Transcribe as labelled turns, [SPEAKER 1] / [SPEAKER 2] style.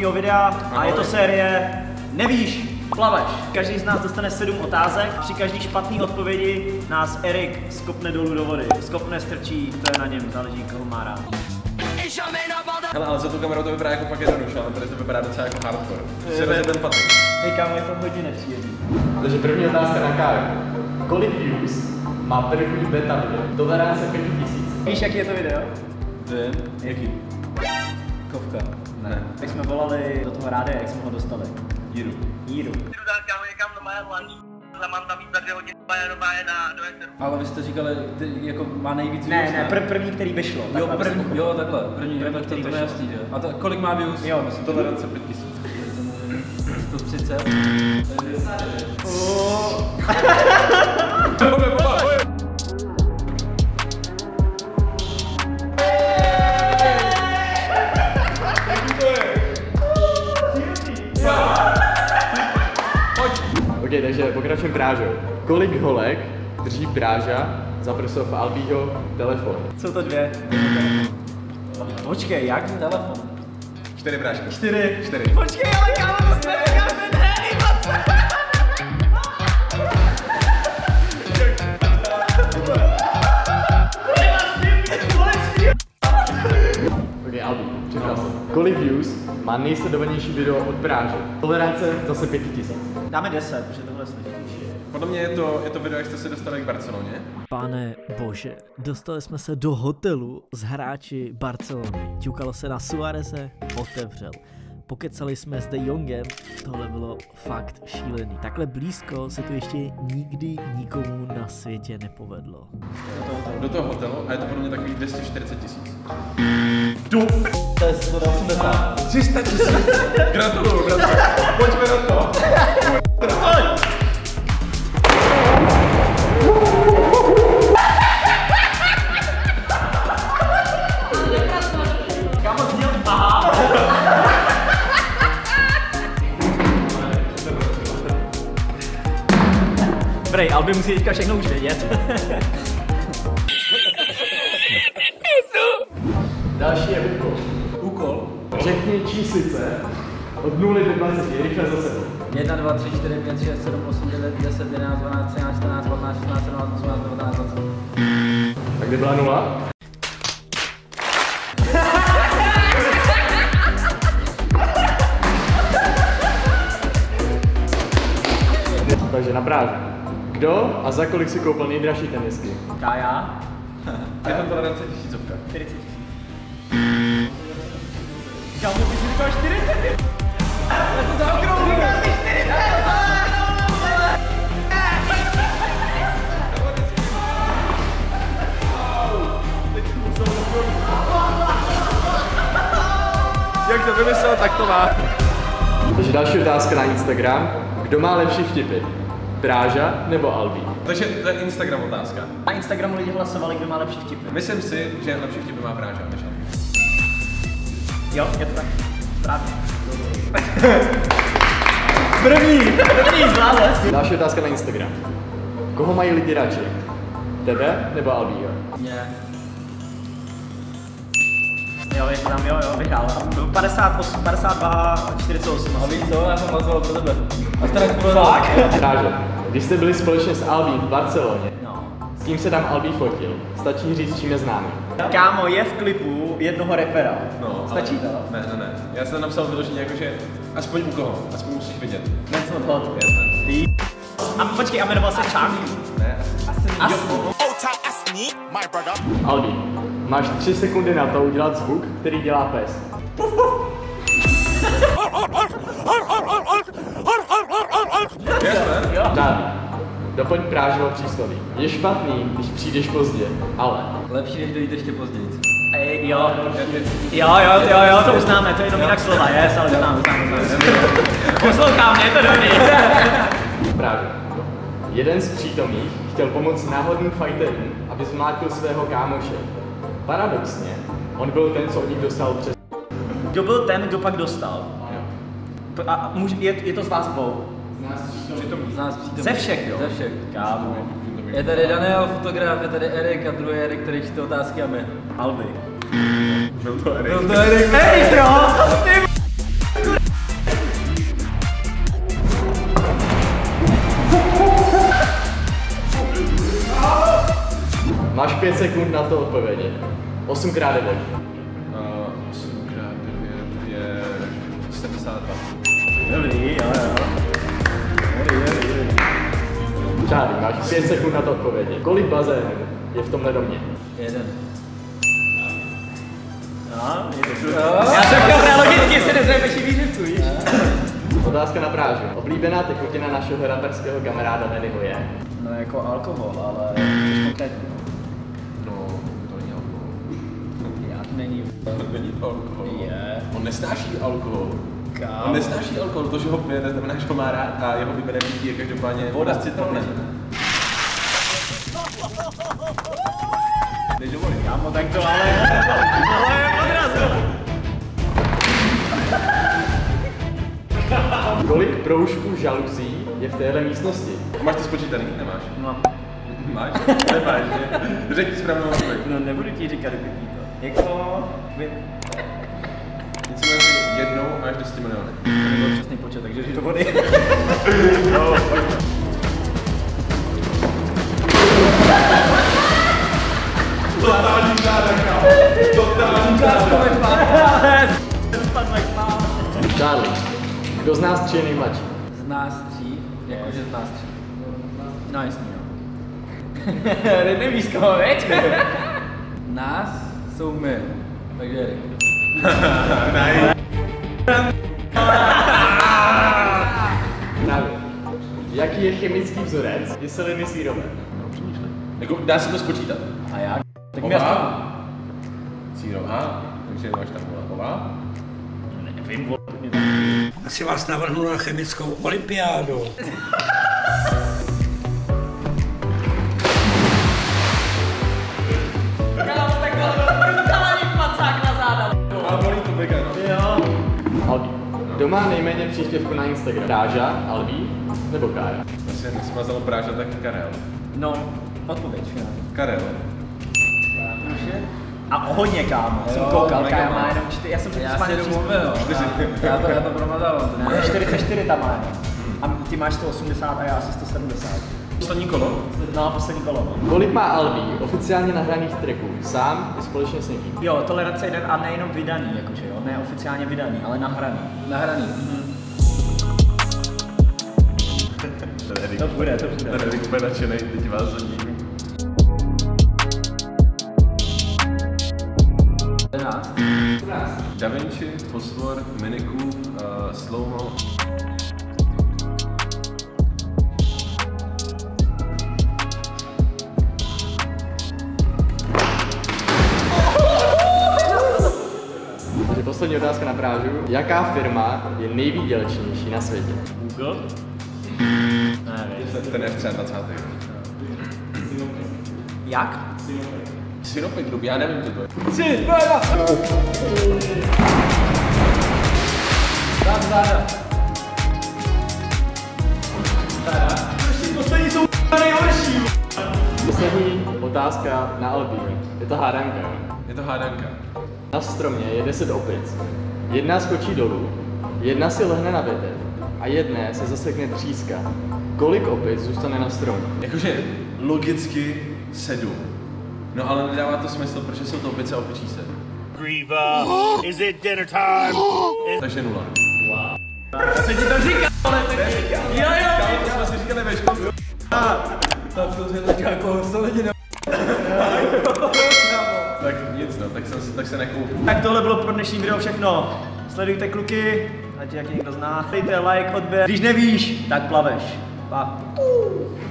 [SPEAKER 1] nového videa Ahoj. a je to série Nevíš, plaveš. Každý z nás dostane sedm otázek, při každý špatný odpovědi nás Erik skopne dolů do vody. Skopne, strčí, to je na něm, záleží koho má rád. Hele, ale za tu kameru to vypadá jako fakt jednoduše, ale tady to vypadá docela jako hardcore. je, ten patrik. Hej kámo, je to hodně nepříjemný.
[SPEAKER 2] Takže první otázka na kávě.
[SPEAKER 1] Kolik views má první beta video? vedá se 5000. Víš, jaký je to video? Vím. Jaký? Kovka. Ne. Tak jsme volali do toho rádia, jak jsme ho dostali. Jiru. Jiru. Jiru dát kámo někam do moje ale Mám tam víc na dvě hodiny, Maja na, do jezeru. Ale vy jste říkali, ty, jako má nejvíc views, Ne, ne, pr- první, který by šlo. Jo, první, jo, takhle, první, první tak to, to je jasný, jo. A to, kolik má views? Jo, myslím, to tolerance tisíc. 130. 99. takže pokračujeme prážou. Kolik holek drží práža za prso v Albího telefon? Jsou to dvě. Počkej, jak telefon? Čtyři prášky. Čtyři. Čtyři. Počkej, ale kámo, to jsme... má nejsledovanější video od práže. Tolerance zase 5000. Dáme 10, protože tohle je složitější. Podle mě je to, je to video, jak jste se dostali k Barceloně. Pane bože, dostali jsme se do hotelu s hráči Barcelony. Ťukalo se na Suareze, otevřel pokecali jsme s The Jongem, tohle bylo fakt šílený. Takhle blízko se to ještě nikdy nikomu na světě nepovedlo. Do toho hotelu a je to pro mě takový 240 tisíc. Do To je 300 tisíc. Gratuluju, gratuluju. Pojďme na to. dál, Alby musí teďka všechno už vědět. Další je úkol. Úkol. Řekni číslice od 0 do 20, rychle za sebou. 1, 2, 3, 4, 5, 6, 7, 8, 9, 10, 11, 12, 13, 14, 15, 16, 17, 18, 19, 20. Tak kde byla nula? Takže na prázdno. Kdo a za kolik si koupil nejdražší tenisky? Já, já. je tam tolerance tisícovka. 40 tisíc. Říkal jsem, ty jsi říkal 40! Říkal jsi 40! Jak to vymyslel, tak to má. Takže další otázka na Instagram. Kdo má lepší vtipy? Bráža nebo Albi? Takže to je Instagram otázka. Na Instagramu lidi hlasovali, kdo má lepší vtipy. Myslím si, že lepší vtipy má Bráža než Albí. Jo, je to tak. Správně. První! První zvládl. Další otázka na Instagram. Koho mají lidi radši? Tebe nebo Albi? Mě. Jo, je tam, jo, jo, vyhrál. Byl 58, 52, 48. A víš co, já jsem hlasoval pro tebe. A to je Fakt? Ráže. Když jste byli společně s Albí v Barceloně, no. s kým se tam Albí fotil? Stačí říct, čím je známý. Kámo, je v klipu jednoho repera. No, Stačí to? Ne, ne, ne. Já jsem napsal vyloženě jako, že aspoň u koho, aspoň musíš vidět. Ne, co to? Yes, a počkej, a jmenoval se Čáky. Ne, asi Albi, máš tři sekundy na to udělat zvuk, který dělá pes. Puf, puf. Doplň prážovo přísloví. Je špatný, když přijdeš pozdě, ale... Lepší, než dojít ještě později. Ej, jo, jo, jo, jo, jo, to uznáme, to je jenom jinak slova, yes, ale znám, znám, znám. Poslouchám, je to dobrý. Právě. Jeden z přítomných chtěl pomoct náhodným fighterům, aby zmlátil svého kámoše. Paradoxně, on byl ten, co od nich dostal přes... Kdo byl ten, kdo pak dostal? A, může, je, je to z vás dvou? Ze všech, jo? Ze všech. Kámo. Je tady Daniel, fotograf, je tady Erik a druhý Erik, který čte otázky a my. Alby. Byl to Erik. Byl to Erik. Hej, jo! Máš 5 sekund na to odpovědět. 8 krát 9. Uh, eh, 8 krát 9 je 72. Dobrý, jo, jo. Řádek, máš 5 sekund na to odpovědi. Kolik bazénů je v tomhle domě? Jeden. No, Já jsem chtěl logicky, se nezrepečí výřivku, víš? Otázka na prážu. Oblíbená tekutina našeho raperského kamaráda Nellyho je? No jako alkohol, ale No, to není alkohol. Jak není? Není to alkohol. Je. On nesnáší alkohol. Kámo. On nesnáší alkohol, to, že ho pije, neznamená, že ho má rád a jeho vybere pití je každopádně voda s citronem. Jdeš dovolí, kámo, tak to ale... ale odrazu! No. Kolik proužků žaluzí je v téhle místnosti? A máš to spočítaný? Nemáš? No. Máš? Nemáš, ne? Řekni správnou odpověď. No nebudu ti říkat, kdy to. Jako... Vy jednou až 10 miliony. To byl přesný počet, takže to body. no, Totální kádra, kámo. Totální kádra. Charlie, kdo z nás tři je nejmladší? Z nás tří? Jakože z nás tří. No jasný, jo. No. Nevíš koho, veď? nás jsou my. Takže... nice. Jaký je chemický vzorec Je se lidmi sírové? Jako, dá se to spočítat. A jak? Tak mi Sírová, takže máš tam Olaková. No, nevím, vole. Asi vás navrhnu na chemickou olympiádu. Kdo má nejméně příspěvku na Instagram? Práža, Alví nebo Kára? Asi smazal Práža, tak Karel. No, odpověď. Karel. A hodně, kámo. jsem koukal, kámo, má jenom čtyři, já jsem já si domluvil. Já to, já to promazal. Ne? 44 tam má a ty máš 180 a já asi 170. Poslední kolo? No, poslední kolo. Kolik má Albi oficiálně nahraných tracků? Sám i společně s někým? Jo, Tolerace jeden a nejenom vydaný, jakože jo, ne oficiálně vydaný, ale nahraný. Nahraný. Mm. to bude, to bude. Ten Erik úplně nadšenej, teď vás zadím. 11. Da Vinci, Fosfor, Miniku, uh, eh, Slowmo. Poslední otázka na prážu. Jaká firma je nejvýdělečnější na světě? Google? Ne, to FC 20. Jak? Synopek Group, já nevím, co to je. Tři, dva, dva. Dám záda. ty poslední otázka na Albín. Je to hádanka. Je to hádanka. Na stromě je 10 opic. Jedna skočí dolů, jedna si lehne na větev a jedné se zasekne tříska. Kolik opic zůstane na stromě? Jakože logicky sedm. No ale nedává to smysl, protože jsou to opice a opičí se. Grieva, is it dinner time? Takže nula. Wow. Co ti to říká, ale ty... Jo, jo, to jsme si říkali ve škole. ta filozofie to jako dnešní video všechno. Sledujte kluky, ať jak někdo zná. Dejte like, odběr. Když nevíš, tak plaveš. Pa. Uh.